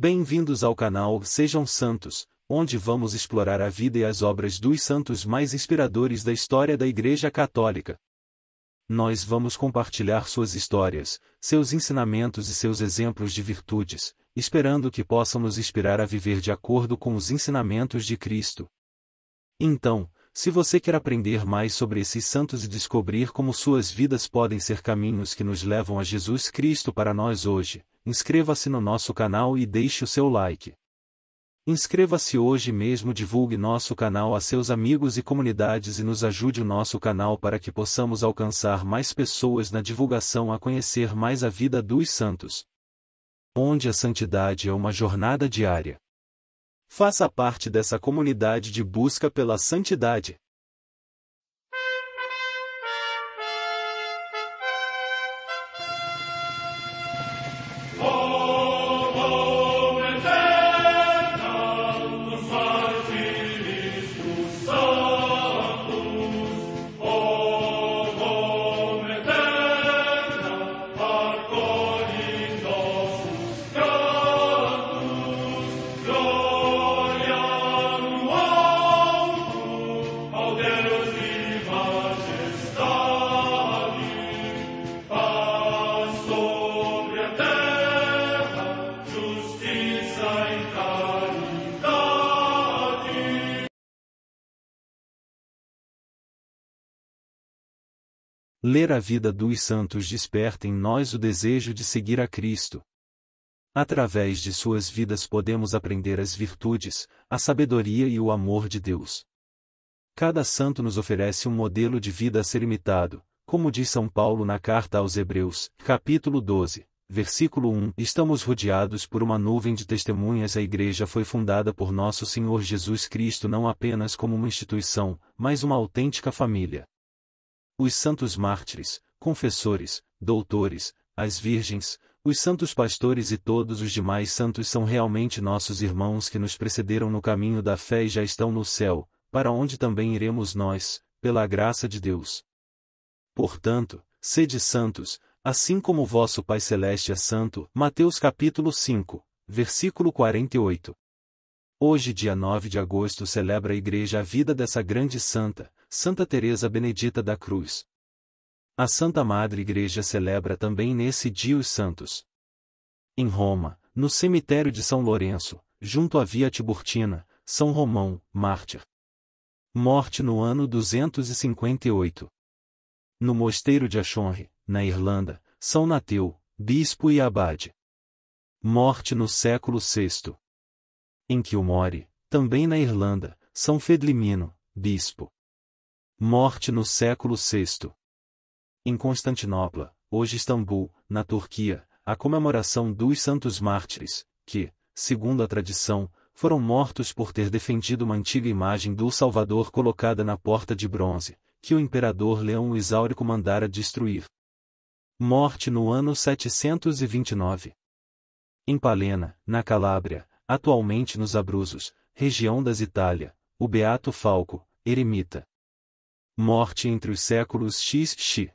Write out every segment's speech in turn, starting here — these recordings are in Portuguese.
Bem-vindos ao canal Sejam Santos, onde vamos explorar a vida e as obras dos santos mais inspiradores da história da Igreja Católica. Nós vamos compartilhar suas histórias, seus ensinamentos e seus exemplos de virtudes, esperando que possam nos inspirar a viver de acordo com os ensinamentos de Cristo. Então, se você quer aprender mais sobre esses santos e descobrir como suas vidas podem ser caminhos que nos levam a Jesus Cristo para nós hoje, inscreva-se no nosso canal e deixe o seu like. Inscreva-se hoje mesmo, divulgue nosso canal a seus amigos e comunidades e nos ajude o nosso canal para que possamos alcançar mais pessoas na divulgação a conhecer mais a vida dos santos. Onde a santidade é uma jornada diária. Faça parte dessa comunidade de busca pela santidade. Ler a vida dos santos desperta em nós o desejo de seguir a Cristo. Através de suas vidas podemos aprender as virtudes, a sabedoria e o amor de Deus. Cada santo nos oferece um modelo de vida a ser imitado, como diz São Paulo na carta aos Hebreus, capítulo 12, versículo 1. Estamos rodeados por uma nuvem de testemunhas. A Igreja foi fundada por nosso Senhor Jesus Cristo não apenas como uma instituição, mas uma autêntica família. Os santos mártires, confessores, doutores, as virgens, os santos pastores e todos os demais santos são realmente nossos irmãos que nos precederam no caminho da fé e já estão no céu, para onde também iremos nós, pela graça de Deus. Portanto, sede santos, assim como vosso Pai Celeste é santo. Mateus capítulo 5, versículo 48. Hoje, dia 9 de agosto, celebra a Igreja a vida dessa grande santa, Santa Teresa Benedita da Cruz. A Santa Madre Igreja celebra também nesse dia os santos. Em Roma, no cemitério de São Lourenço, junto à Via Tiburtina, São Romão, mártir. Morte no ano 258. No mosteiro de Achonry, na Irlanda, São Nateu, bispo e abade. Morte no século VI. Em Kilmore, também na Irlanda, São Fedlimino, bispo. Morte no século VI. Em Constantinopla, hoje Istambul, na Turquia, a comemoração dos santos mártires, que, segundo a tradição, foram mortos por ter defendido uma antiga imagem do Salvador colocada na porta de bronze, que o imperador Leão o Exáurico mandara destruir. Morte no ano 729. Em Palena, na Calábria, atualmente nos Abruzos, região das Itália, o Beato Falco, eremita. Morte entre os séculos XX.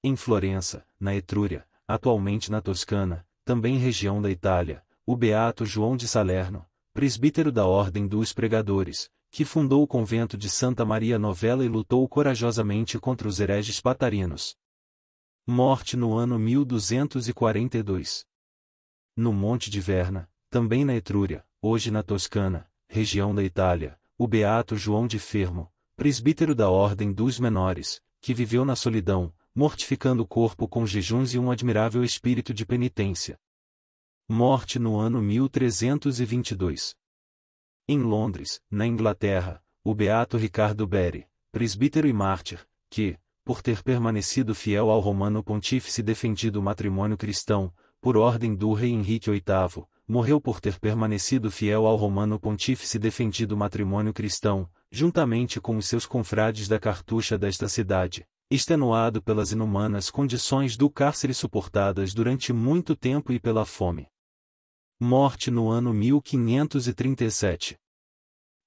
Em Florença, na Etrúria, atualmente na Toscana, também região da Itália, o beato João de Salerno, presbítero da Ordem dos Pregadores, que fundou o convento de Santa Maria Novella e lutou corajosamente contra os hereges patarinos. Morte no ano 1242. No Monte de Verna, também na Etrúria, hoje na Toscana, região da Itália, o beato João de Fermo, presbítero da Ordem dos Menores, que viveu na solidão, mortificando o corpo com jejuns e um admirável espírito de penitência. Morte no ano 1322. Em Londres, na Inglaterra, o beato Ricardo Berry, presbítero e mártir, que, por ter permanecido fiel ao romano pontífice defendido o matrimônio cristão, por ordem do rei Henrique VIII, morreu por ter permanecido fiel ao romano pontífice defendido o matrimônio cristão, juntamente com os seus confrades da cartucha desta cidade, extenuado pelas inumanas condições do cárcere suportadas durante muito tempo e pela fome. Morte no ano 1537.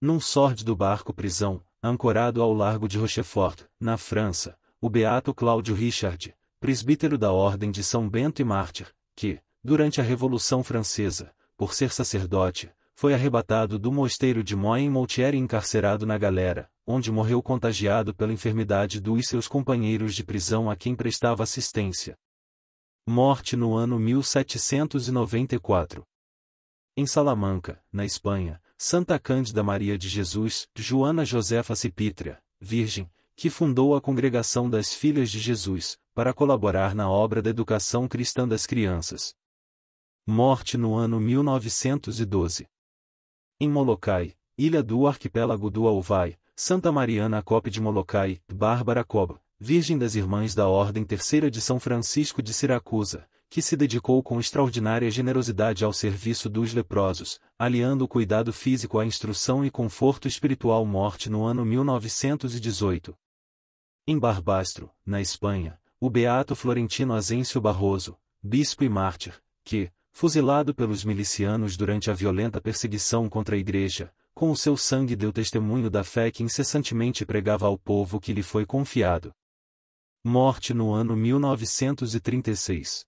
Num sórdido barco-prisão, ancorado ao largo de Rochefort, na França, o beato Cláudio Richard, presbítero da Ordem de São Bento e Mártir, que, durante a Revolução Francesa, por ser sacerdote, foi arrebatado do mosteiro de Moy em Moutier e encarcerado na galera, onde morreu contagiado pela enfermidade do e seus companheiros de prisão a quem prestava assistência. Morte no ano 1794. Em Salamanca, na Espanha, Santa Cândida Maria de Jesus, Joana Josefa Cipítria, virgem, que fundou a Congregação das Filhas de Jesus, para colaborar na obra da educação cristã das crianças. Morte no ano 1912. Em Molokai, ilha do arquipélago do Alvai, Santa Mariana Cope de Molokai, Bárbara Coba, Virgem das Irmãs da Ordem Terceira de São Francisco de Siracusa, que se dedicou com extraordinária generosidade ao serviço dos leprosos, aliando o cuidado físico à instrução e conforto espiritual morte no ano 1918. Em Barbastro, na Espanha, o beato Florentino Azêncio Barroso, bispo e mártir, que, fuzilado pelos milicianos durante a violenta perseguição contra a igreja, com o seu sangue deu testemunho da fé que incessantemente pregava ao povo que lhe foi confiado. Morte no ano 1936.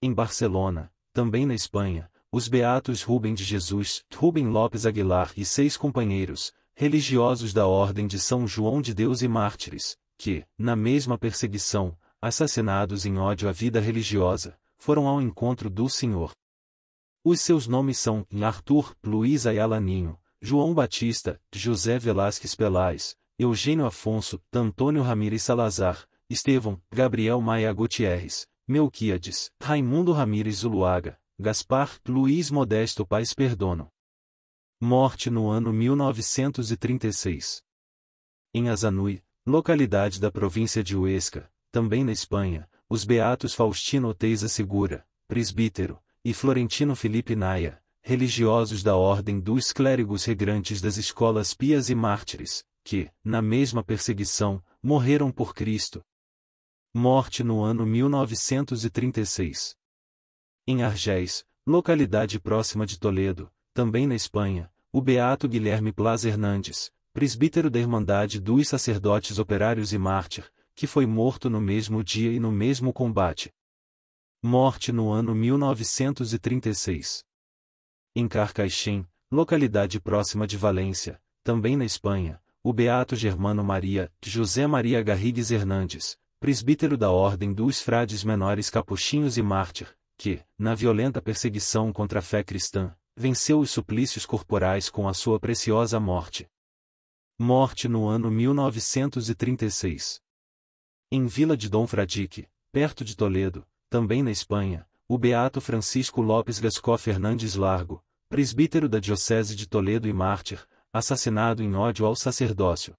Em Barcelona, também na Espanha, os beatos Rubem de Jesus, Rubem Lopes Aguilar e seis companheiros, religiosos da Ordem de São João de Deus e mártires, que, na mesma perseguição, assassinados em ódio à vida religiosa, foram ao encontro do Senhor. Os seus nomes são Arthur, Luiz Ayala Ninho, João Batista, José Velasquez Pelais, Eugênio Afonso, Antônio Ramírez Salazar, Estevão, Gabriel Maia Gutierrez, Melquiades, Raimundo Ramírez Zuluaga, Gaspar, Luiz Modesto Pais Perdono. Morte no ano 1936. Em Azanui, localidade da província de Huesca, também na Espanha, os beatos Faustino Teiza Segura, presbítero, e Florentino Felipe Naia, religiosos da ordem dos clérigos regrantes das escolas pias e mártires, que, na mesma perseguição, morreram por Cristo. Morte no ano 1936. Em Argés, localidade próxima de Toledo, também na Espanha, o beato Guilherme Plaza Hernandes, presbítero da Irmandade dos Sacerdotes Operários e Mártir, que foi morto no mesmo dia e no mesmo combate. Morte no ano 1936. Em Carcaixem, localidade próxima de Valência, também na Espanha, o beato Germano Maria, José Maria Garrigues Hernandes, presbítero da Ordem dos Frades Menores Capuchinhos e Mártir, que, na violenta perseguição contra a fé cristã, venceu os suplícios corporais com a sua preciosa morte. Morte no ano 1936. Em Vila de Dom Fradique, perto de Toledo, também na Espanha, o beato Francisco Lopes Gascó Fernandes Largo, presbítero da Diocese de Toledo e mártir, assassinado em ódio ao sacerdócio.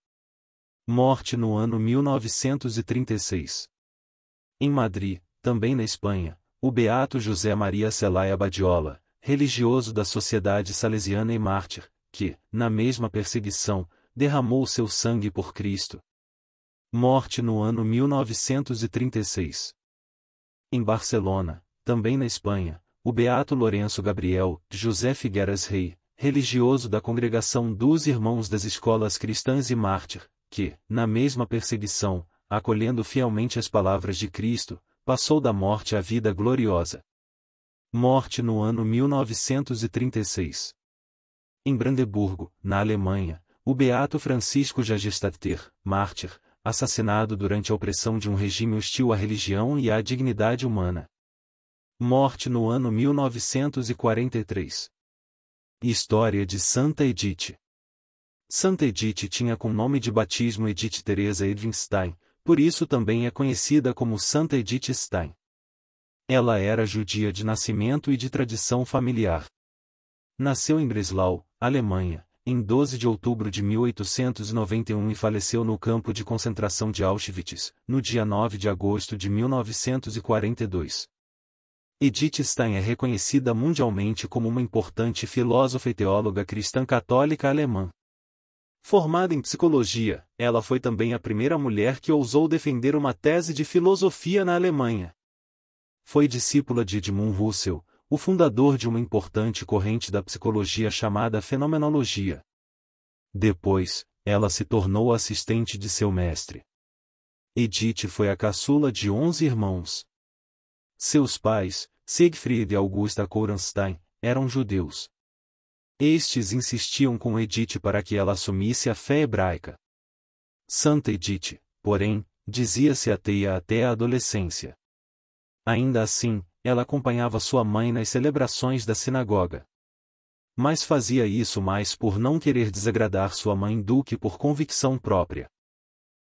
Morte no ano 1936. Em Madrid, também na Espanha, o beato José Maria Celaya Badiola, religioso da Sociedade Salesiana e mártir, que, na mesma perseguição, derramou seu sangue por Cristo, Morte no ano 1936. Em Barcelona, também na Espanha, o beato Lourenço Gabriel, José Figueras Rei, religioso da congregação dos Irmãos das Escolas Cristãs e Mártir, que, na mesma perseguição, acolhendo fielmente as palavras de Cristo, passou da morte à vida gloriosa. Morte no ano 1936. Em Brandeburgo, na Alemanha, o beato Francisco Jagestater, mártir, assassinado durante a opressão de um regime hostil à religião e à dignidade humana. Morte no ano 1943. História de Santa Edith. Santa Edith tinha com nome de batismo Edith Teresa Edwinstein, por isso também é conhecida como Santa Edith Stein. Ela era judia de nascimento e de tradição familiar. Nasceu em Breslau, Alemanha, em 12 de outubro de 1891 e faleceu no campo de concentração de Auschwitz, no dia 9 de agosto de 1942. Edith Stein é reconhecida mundialmente como uma importante filósofa e teóloga cristã católica alemã. Formada em psicologia, ela foi também a primeira mulher que ousou defender uma tese de filosofia na Alemanha. Foi discípula de Edmund Husserl, o fundador de uma importante corrente da psicologia chamada fenomenologia. Depois, ela se tornou assistente de seu mestre. Edith foi a caçula de onze irmãos. Seus pais, Siegfried e Augusta Korenstein, eram judeus. Estes insistiam com Edith para que ela assumisse a fé hebraica. Santa Edith, porém, dizia-se ateia até a adolescência. Ainda assim, ela acompanhava sua mãe nas celebrações da sinagoga. Mas fazia isso mais por não querer desagradar sua mãe do que por convicção própria.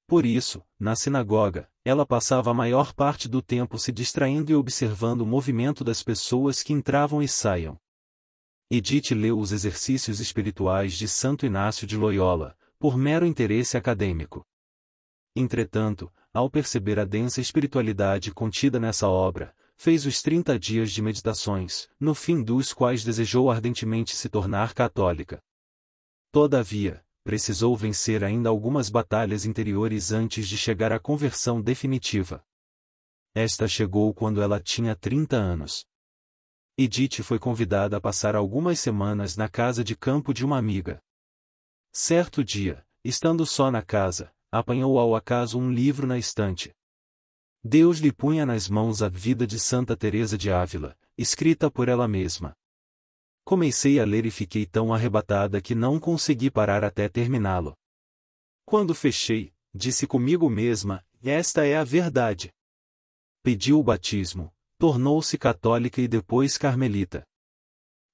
Por isso, na sinagoga, ela passava a maior parte do tempo se distraindo e observando o movimento das pessoas que entravam e saiam. Edith leu os exercícios espirituais de Santo Inácio de Loyola, por mero interesse acadêmico. Entretanto, ao perceber a densa espiritualidade contida nessa obra, fez os 30 dias de meditações, no fim dos quais desejou ardentemente se tornar católica. Todavia, precisou vencer ainda algumas batalhas interiores antes de chegar à conversão definitiva. Esta chegou quando ela tinha 30 anos. Edith foi convidada a passar algumas semanas na casa de campo de uma amiga. Certo dia, estando só na casa, apanhou ao acaso um livro na estante. Deus lhe punha nas mãos a vida de Santa Teresa de Ávila, escrita por ela mesma. Comecei a ler e fiquei tão arrebatada que não consegui parar até terminá-lo. Quando fechei, disse comigo mesma: Esta é a verdade. Pediu o batismo, tornou-se católica e depois carmelita.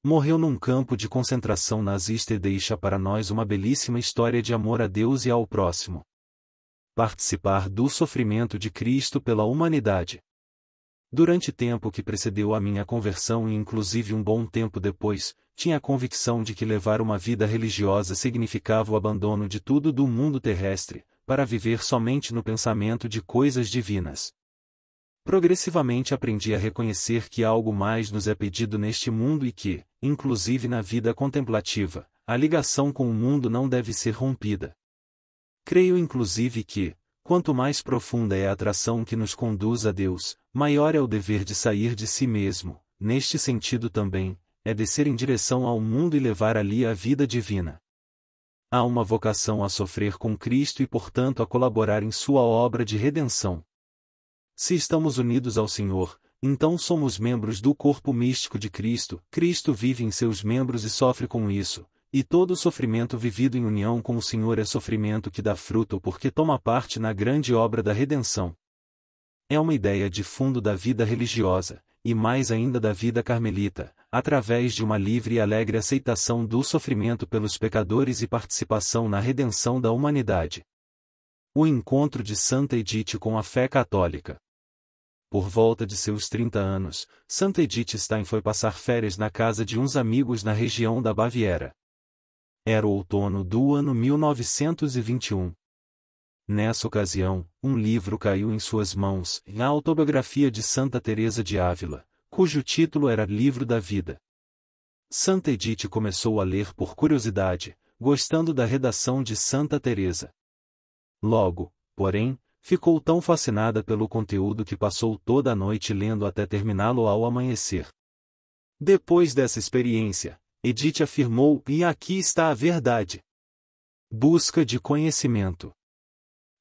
Morreu num campo de concentração nazista e deixa para nós uma belíssima história de amor a Deus e ao próximo. Participar do sofrimento de Cristo pela humanidade. Durante tempo que precedeu a minha conversão e inclusive um bom tempo depois, tinha a convicção de que levar uma vida religiosa significava o abandono de tudo do mundo terrestre, para viver somente no pensamento de coisas divinas. Progressivamente aprendi a reconhecer que algo mais nos é pedido neste mundo e que, inclusive na vida contemplativa, a ligação com o mundo não deve ser rompida. Creio inclusive que, Quanto mais profunda é a atração que nos conduz a Deus, maior é o dever de sair de si mesmo, neste sentido também, é descer em direção ao mundo e levar ali a vida divina. Há uma vocação a sofrer com Cristo e portanto a colaborar em sua obra de redenção. Se estamos unidos ao Senhor, então somos membros do corpo místico de Cristo, Cristo vive em seus membros e sofre com isso, e todo sofrimento vivido em união com o Senhor é sofrimento que dá fruto porque toma parte na grande obra da redenção. É uma ideia de fundo da vida religiosa, e mais ainda da vida carmelita, através de uma livre e alegre aceitação do sofrimento pelos pecadores e participação na redenção da humanidade. O encontro de Santa Edith com a fé católica. Por volta de seus 30 anos, Santa Edith Stein foi passar férias na casa de uns amigos na região da Baviera. Era o outono do ano 1921. Nessa ocasião, um livro caiu em suas mãos, a autobiografia de Santa Teresa de Ávila, cujo título era Livro da Vida. Santa Edith começou a ler por curiosidade, gostando da redação de Santa Teresa. Logo, porém, ficou tão fascinada pelo conteúdo que passou toda a noite lendo até terminá-lo ao amanhecer. Depois dessa experiência, Edith afirmou, e aqui está a verdade. Busca de conhecimento.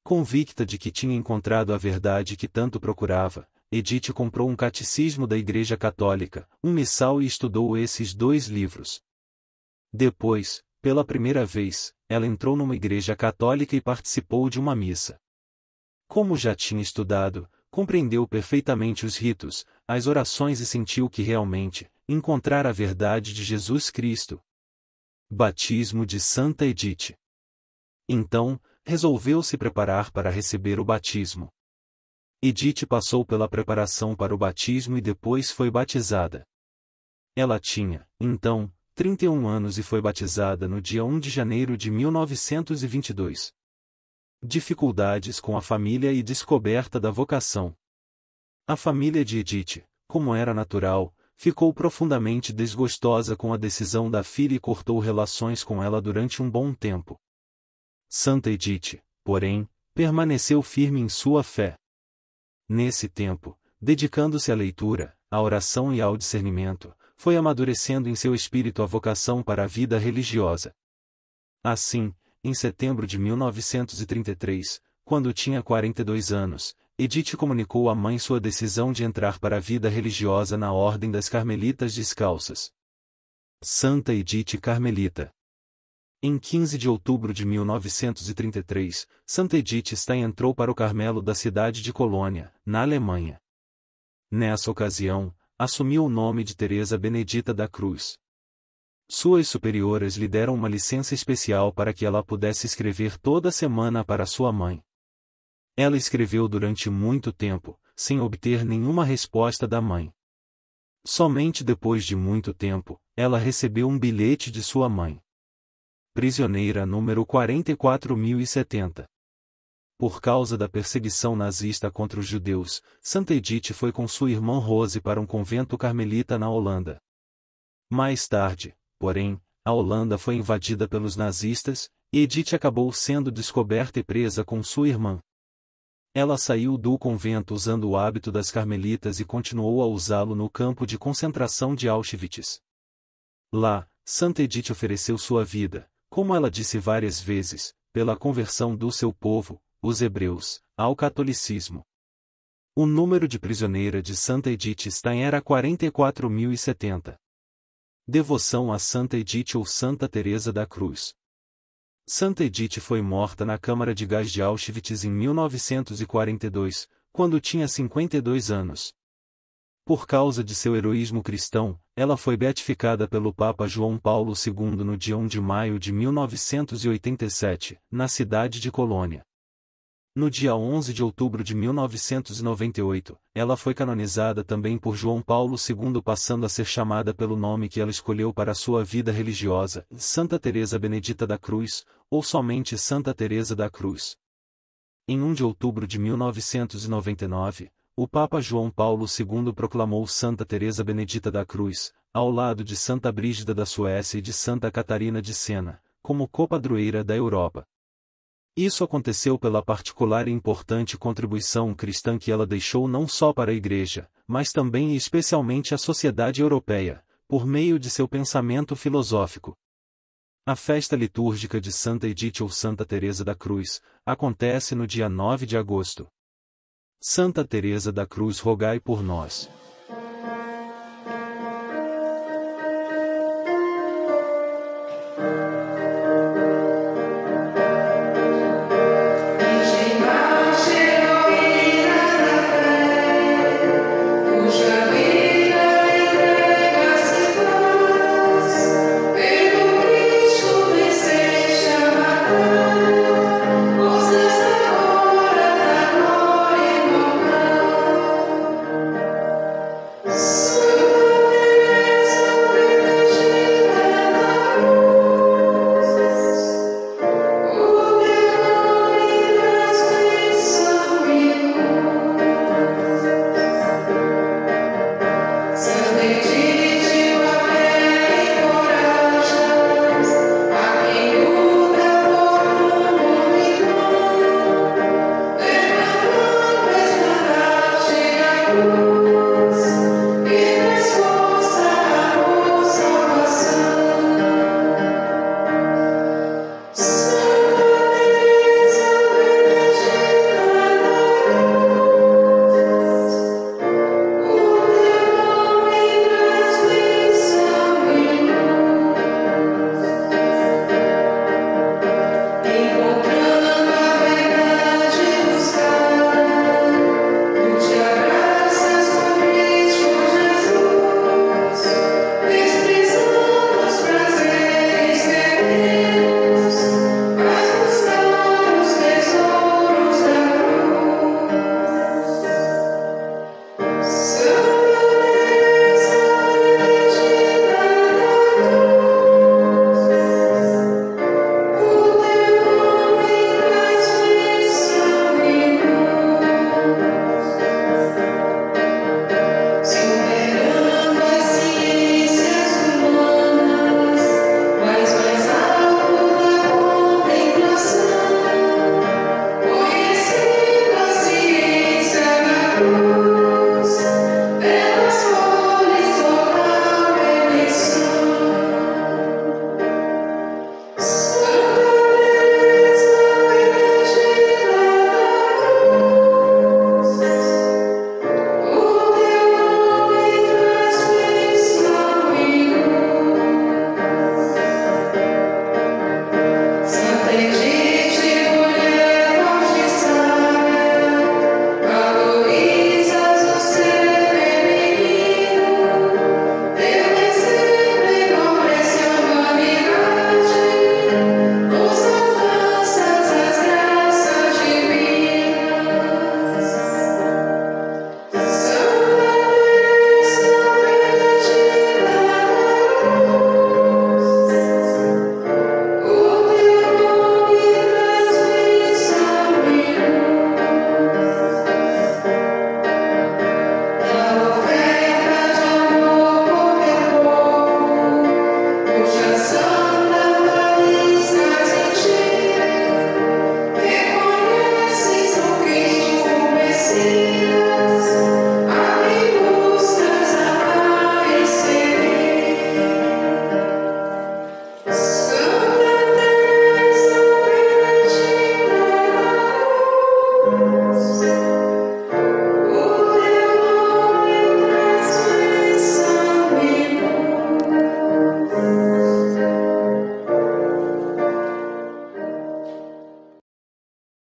Convicta de que tinha encontrado a verdade que tanto procurava, Edith comprou um catecismo da Igreja Católica, um missal e estudou esses dois livros. Depois, pela primeira vez, ela entrou numa igreja católica e participou de uma missa. Como já tinha estudado, compreendeu perfeitamente os ritos, as orações e sentiu que realmente, encontrar a verdade de Jesus Cristo. Batismo de Santa Edith. Então, resolveu se preparar para receber o batismo. Edith passou pela preparação para o batismo e depois foi batizada. Ela tinha, então, 31 anos e foi batizada no dia 1 de janeiro de 1922. Dificuldades com a família e descoberta da vocação. A família de Edith, como era natural, ficou profundamente desgostosa com a decisão da filha e cortou relações com ela durante um bom tempo. Santa Edith, porém, permaneceu firme em sua fé. Nesse tempo, dedicando-se à leitura, à oração e ao discernimento, foi amadurecendo em seu espírito a vocação para a vida religiosa. Assim, em setembro de 1933, quando tinha 42 anos, Edith comunicou à mãe sua decisão de entrar para a vida religiosa na Ordem das Carmelitas Descalças. Santa Edith Carmelita. Em 15 de outubro de 1933, Santa Edith Stein entrou para o Carmelo da cidade de Colônia, na Alemanha. Nessa ocasião, assumiu o nome de Teresa Benedita da Cruz. Suas superioras lhe deram uma licença especial para que ela pudesse escrever toda semana para sua mãe. Ela escreveu durante muito tempo, sem obter nenhuma resposta da mãe. Somente depois de muito tempo, ela recebeu um bilhete de sua mãe. Prisioneira número 44070. Por causa da perseguição nazista contra os judeus, Santa Edith foi com sua irmã Rose para um convento carmelita na Holanda. Mais tarde, porém, a Holanda foi invadida pelos nazistas, e Edith acabou sendo descoberta e presa com sua irmã. Ela saiu do convento usando o hábito das carmelitas e continuou a usá-lo no campo de concentração de Auschwitz. Lá, Santa Edith ofereceu sua vida, como ela disse várias vezes, pela conversão do seu povo, os hebreus, ao catolicismo. O número de prisioneira de Santa Edith Stein era 44.070. Devoção a Santa Edith ou Santa Teresa da Cruz. Santa Edith foi morta na Câmara de Gás de Auschwitz em 1942, quando tinha 52 anos. Por causa de seu heroísmo cristão, ela foi beatificada pelo Papa João Paulo II no dia 1 de maio de 1987, na cidade de Colônia. No dia 11 de outubro de 1998, ela foi canonizada também por João Paulo II passando a ser chamada pelo nome que ela escolheu para sua vida religiosa, Santa Teresa Benedita da Cruz, ou somente Santa Teresa da Cruz. Em 1 de outubro de 1999, o Papa João Paulo II proclamou Santa Teresa Benedita da Cruz, ao lado de Santa Brígida da Suécia e de Santa Catarina de Sena, como copadroeira da Europa. Isso aconteceu pela particular e importante contribuição cristã que ela deixou não só para a Igreja, mas também e especialmente à sociedade europeia, por meio de seu pensamento filosófico. A festa litúrgica de Santa Edith ou Santa Teresa da Cruz acontece no dia 9 de agosto. Santa Teresa da Cruz rogai por nós.